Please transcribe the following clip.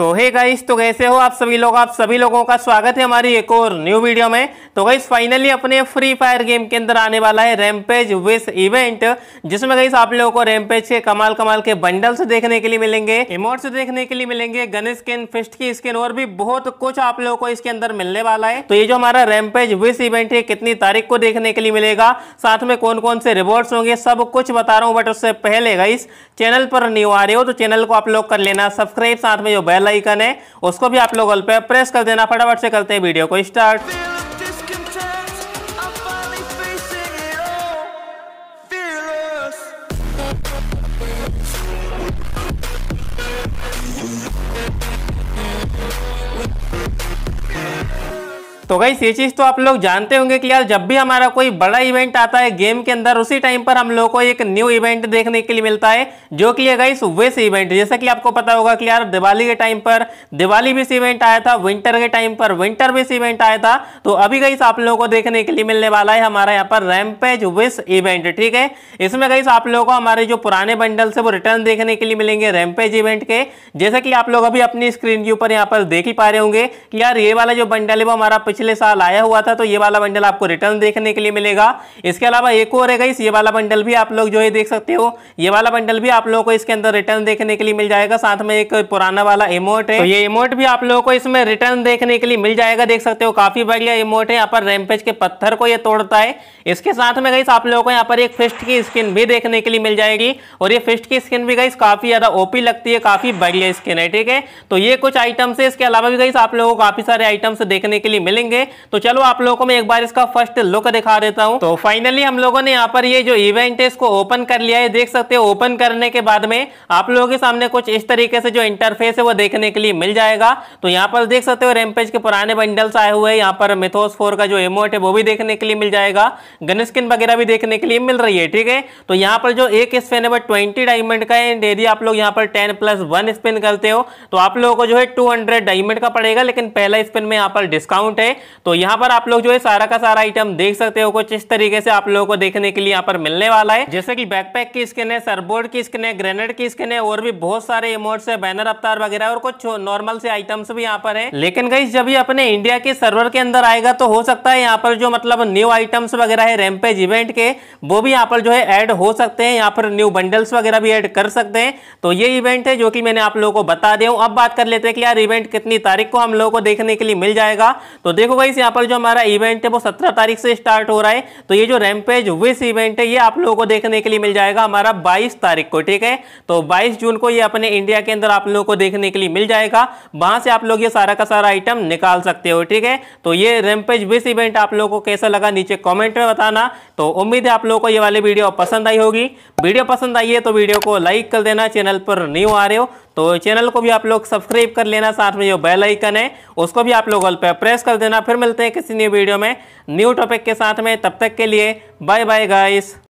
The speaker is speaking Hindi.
सो हे गाइस तो कैसे हो आप सभी लोग? आप सभी लोगों का स्वागत है हमारी एक और न्यू वीडियो में। तो गाइस फाइनली अपने फ्री फायर गेम के अंदर आने वाला है रैमपेज विस इवेंट जिसमें गाइस आप लोगों को रैमपेज के कमाल कमाल के बंडल्स देखने के लिए मिलेंगे इमोट्स देखने के लिए मिलेंगे गन स्किन फिस्ट की स्किन और भी बहुत कुछ आप लोगों को इसके अंदर मिलने वाला है। तो ये जो हमारा रैमपेज विस इवेंट है, कितनी तारीख को देखने के लिए मिलेगा? साथ में कौन कौन से रिवॉर्ड्स होंगे, सब कुछ बता रहा हूँ बट उससे पहले गाइस चैनल पर न्यू आ रहे हो तो चैनल को आप लोग कर लेना सब्सक्राइब साथ में जो बेल आइकन है, उसको भी आप लोग प्रेस कर देना, फटाफट से करते हैं वीडियो को स्टार्ट तो गई ये चीज़ तो आप लोग जानते होंगे कि यार जब भी हमारा कोई बड़ा इवेंट आता है गेम के अंदर, उसी टाइम पर हम लोगों को एक न्यू इवेंट देखने के लिए मिलता है, जो कि है गाइस वेस इवेंट जैसा कि आपको पता होगा कि यार दिवाली के टाइम पर, दिवाली विस इवेंट आया था विंटर के टाइम पर विंटर विस इवेंट आया था। तो अभी गई आप लोगों को देखने के लिए मिलने वाला है हमारा यहाँ पर रैमपेज विस इवेंट ठीक है? इसमें गई आप लोगों को हमारे जो पुराने बंडल से वो रिटर्न देखने के लिए मिलेंगे रैमपेज इवेंट के। जैसे कि आप लोग अभी अपनी स्क्रीन के ऊपर यहाँ पर देख ही पा रहे होंगे कि यार ये वाला जो बंडल है, वो हमारा पिछले साल आया हुआ था तो ये वाला बंडल आपको रिटर्न देखने के लिए मिलेगा। इसके अलावा एक और है गाइस ये वाला बंडल भी आप लोग जो है देख सकते हो। ये वाला बंडल भी आप लोगों को इसके अंदर रिटर्न देखने के लिए मिल जाएगा। साथ में एक पुराना वाला इमोट है। तो ये इमोट भी आप लोगों को इसमें रिटर्न देखने के लिए मिल जाएगा, देख सकते हो। काफ़ी बढ़िया इमोट है। यहाँ पर रैमपेज के पत्थर को ये तोड़ता है। इसके साथ में गई आप लोगों को यहाँ पर एक फिस्ट की स्किन भी देखने के लिए मिल जाएगी। और ये फिस्ट की स्किन भी गई काफ़ी ज़्यादा ओपी लगती है, काफ़ी बढ़िया स्किन है, ठीक है? तो ये कुछ आइटम्स है। इसके अलावा भी गई आप लोगों को काफ़ी सारे आइटम्स देखने के लिए मिलेंगे। तो चलो आप लोगों को मैं एक बार इसका फ़र्स्ट लुक दिखा देता हूँ। तो फाइनली हम लोगों ने यहाँ पर ये जो इवेंट है इसको ओपन कर लिया है, देख सकते हो ओपन करने के बाद में आप लोगों के सामने कुछ इस तरीके से जो इंटरफेस है वो देखने के लिए मिल जाएगा। तो यहाँ पर देख सकते हो रेमपेज के पुराने बंडल्स आए हुए हैं। यहाँ पर मिथोस फोर का जो इमोट है वो भी देखने के लिए मिल जाएगा। गन स्किन वगैरह भी देखने के लिए मिल रही है, ठीक है? तो यहाँ पर जो एक स्पिन है वो ट्वेंटी डायमंड का है। यदि आप लोग यहाँ पर टेन प्लस वन स्पिन करते हो। तो आप लोगों को जो है टू हंड्रेड डायमंड का पड़ेगा, लेकिन पहला स्पिन में यहाँ पर डिस्काउंट है। तो यहाँ पर आप लोग जो है सारा का सारा आइटम देख सकते हो, कुछ इस तरीके से आप लोगों को देखने के लिए यहाँ पर मिलने वाला है। जैसे कि बैकपैक की स्किन है सरबोर्ड की स्किन है ग्रेनेड की स्किन है, और भी बहुत सारे इमोट्स है बैनर अवतार वगैरह और कुछ नॉर्मल से आइटम्स भी यहाँ पर है। लेकिन गई जब ये अपने इंडिया के सर्वर के अंदर आएगा तो हो सकता है यहाँ पर जो मतलब न्यू आइटम्स वगैरह है रैमपेज इवेंट के, वो भी यहाँ पर जो है ऐड हो सकते हैं, यहाँ पर न्यू बंडल्स वगैरह भी ऐड कर सकते हैं। तो ये इवेंट है जो कि मैंने आप लोगों को बता दिया अब बात कर लेते हैं कि यार इवेंट कितनी तारीख को हम लोगों को देखने के लिए मिल जाएगा। तो देखो गाइस, यहाँ पर जो हमारा इवेंट है, वो सत्रह तारीख से स्टार्ट हो रहा है। तो ये जो रैमपेज विस इवेंट है, ये आप लोगों को देखने के लिए मिल जाएगा हमारा 22 तारीख को, ठीक है? तो 22 जून को ये अपने इंडिया के अंदर आप लोगों को देखने के लिए मिल जाएगा। वहाँ से आप लोग ये सारा का सारा आइटम निकाल सकते हो, ठीक है? तो ये रैमपेज विस इवेंट आप लोगों को कैसा लगा, नीचे कॉमेंट में बताना। तो उम्मीद है आप लोगों को ये वाली वीडियो पसंद आई होगी। वीडियो पसंद आई है तो वीडियो को लाइक कर देना, चैनल पर न्यू आ रहे हो तो चैनल को भी आप लोग सब्सक्राइब कर लेना, साथ में जो बेल आइकन है, उसको भी आप लोग ऑल पे प्रेस कर देना। फिर मिलते हैं किसी न्यू वीडियो में। न्यू टॉपिक के साथ में, तब तक के लिए बाय बाय गाइस